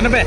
Ano ba?